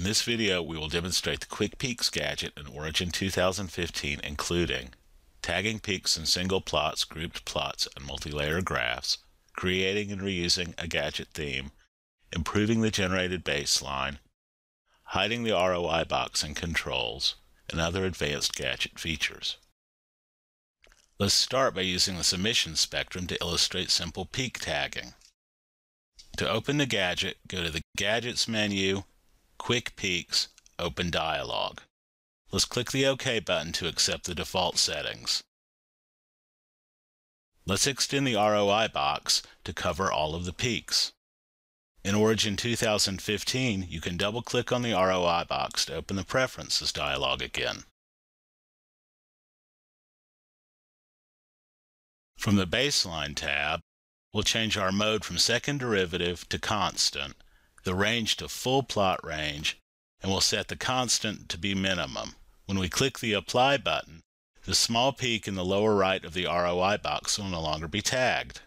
In this video, we will demonstrate the Quick Peaks gadget in Origin 2015, including tagging peaks in single plots, grouped plots, and multi-layer graphs, creating and reusing a gadget theme, improving the generated baseline, hiding the ROI box and controls, and other advanced gadget features. Let's start by using the submission spectrum to illustrate simple peak tagging. To open the gadget, go to the Gadgets menu, Quick Peaks, Open Dialog. Let's click the OK button to accept the default settings. Let's extend the ROI box to cover all of the peaks. In Origin 2015, you can double-click on the ROI box to open the Preferences dialog again. From the Baseline tab, we'll change our mode from second derivative to constant, the range to full plot range, and we'll set the constant to be minimum. When we click the Apply button, the small peak in the lower right of the ROI box will no longer be tagged.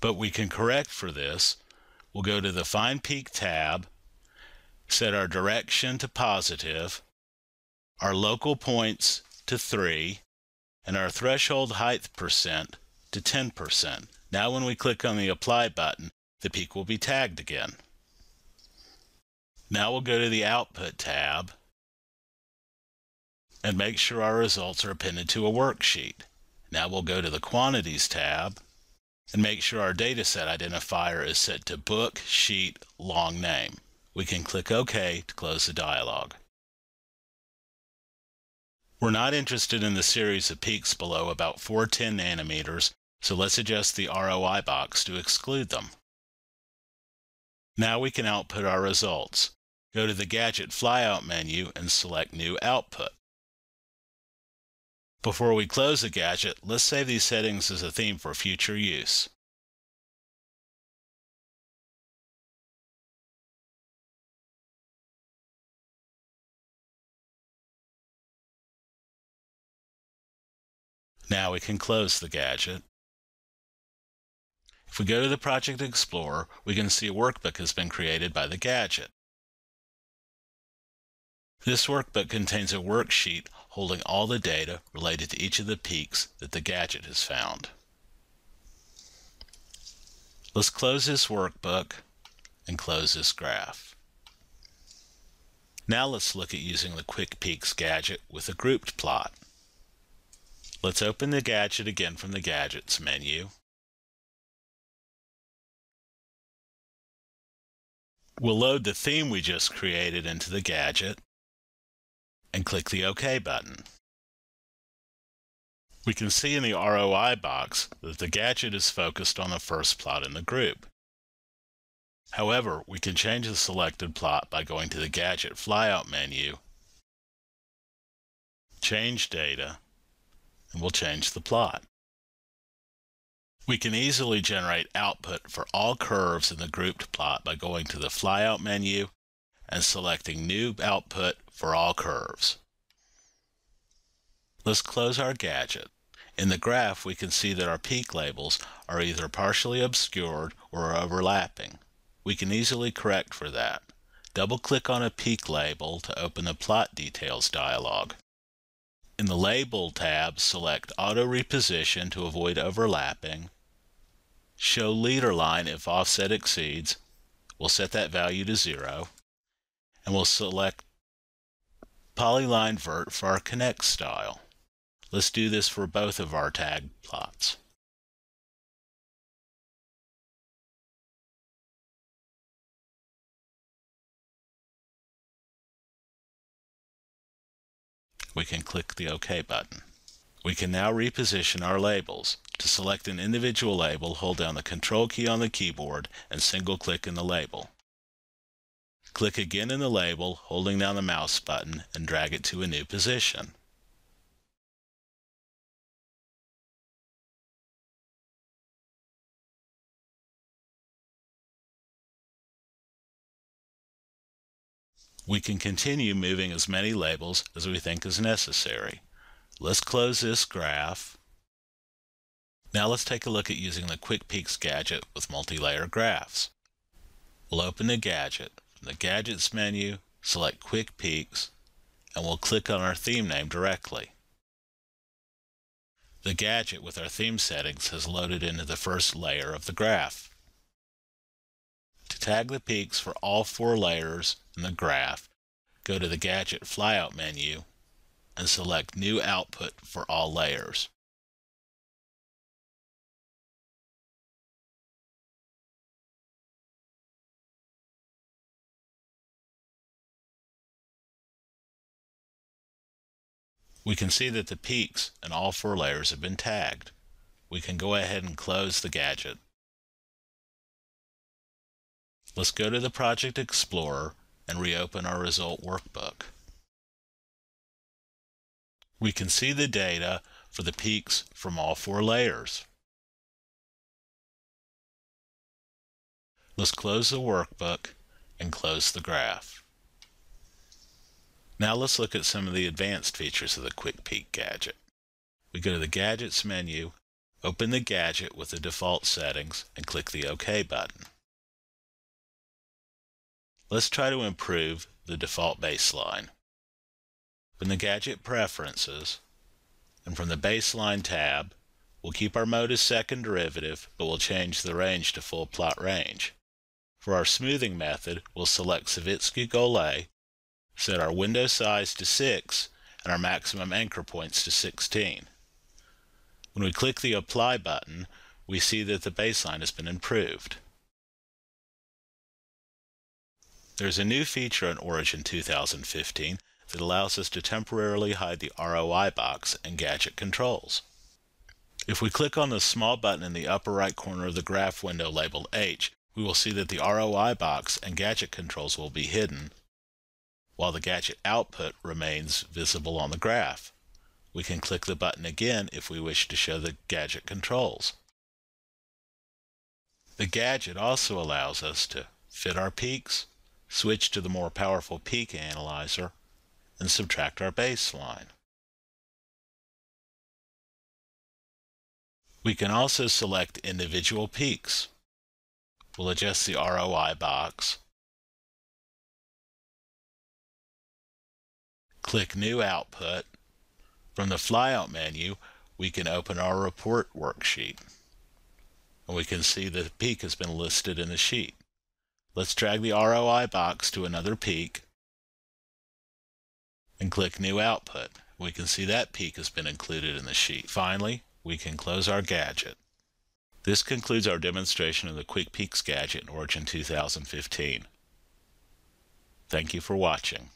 But we can correct for this. We'll go to the Find Peak tab, set our direction to positive, our local points to 3, and our threshold height percent to 10%. Now when we click on the Apply button, the peak will be tagged again. Now we'll go to the Output tab and make sure our results are appended to a worksheet. Now we'll go to the Quantities tab and make sure our dataset identifier is set to Book Sheet Long Name. We can click OK to close the dialog. We're not interested in the series of peaks below about 410 nanometers, so let's adjust the ROI box to exclude them. Now we can output our results. Go to the Gadget Flyout menu and select New Output. Before we close the gadget, let's save these settings as a theme for future use. Now we can close the gadget. If we go to the Project Explorer, we can see a workbook has been created by the gadget. This workbook contains a worksheet holding all the data related to each of the peaks that the gadget has found. Let's close this workbook and close this graph. Now let's look at using the Quick Peaks gadget with a grouped plot. Let's open the gadget again from the Gadgets menu. We'll load the theme we just created into the gadget and click the OK button. We can see in the ROI box that the gadget is focused on the first plot in the group. However, we can change the selected plot by going to the Gadget Flyout menu, Change Data, and we'll change the plot. We can easily generate output for all curves in the grouped plot by going to the flyout menu and selecting New Output for all curves. Let's close our gadget. In the graph, we can see that our peak labels are either partially obscured or overlapping. We can easily correct for that. Double-click on a peak label to open the Plot Details dialog. In the Label tab, select Auto Reposition to avoid overlapping. Show leader line if offset exceeds. We'll set that value to 0. And we'll select Polyline Vert for our Connect style. Let's do this for both of our tag plots. We can click the OK button. We can now reposition our labels. To select an individual label, hold down the Control key on the keyboard and single click in the label. Click again in the label, holding down the mouse button, and drag it to a new position. We can continue moving as many labels as we think is necessary. Let's close this graph. Now let's take a look at using the Quick Peaks gadget with multi-layer graphs. We'll open the gadget. From the Gadgets menu, select Quick Peaks, and we'll click on our theme name directly. The gadget with our theme settings has loaded into the first layer of the graph. To tag the peaks for all four layers in the graph, go to the Gadget flyout menu and select New Output for all layers. We can see that the peaks in all four layers have been tagged. We can go ahead and close the gadget. Let's go to the Project Explorer and reopen our result workbook. We can see the data for the peaks from all four layers. Let's close the workbook and close the graph. Now let's look at some of the advanced features of the Quick Peak gadget. We go to the Gadgets menu, open the gadget with the default settings, and click the OK button. Let's try to improve the default baseline. From the Gadget Preferences, and from the Baseline tab, we'll keep our mode as second derivative, but we'll change the range to full plot range. For our smoothing method, we'll select Savitzky-Golay set our window size to 6 and our maximum anchor points to 16. When we click the Apply button, we see that the baseline has been improved. There's a new feature in Origin 2015 that allows us to temporarily hide the ROI box and gadget controls. If we click on the small button in the upper right corner of the graph window labeled H, we will see that the ROI box and gadget controls will be hidden while the gadget output remains visible on the graph. We can click the button again if we wish to show the gadget controls. The gadget also allows us to fit our peaks, switch to the more powerful peak analyzer, and subtract our baseline. We can also select individual peaks. We'll adjust the ROI box Click New Output. From the flyout menu, we can open our report worksheet. And we can see the peak has been listed in the sheet. Let's drag the ROI box to another peak and click New Output. We can see that peak has been included in the sheet. Finally, we can close our gadget. This concludes our demonstration of the Quick Peaks gadget in Origin 2015. Thank you for watching.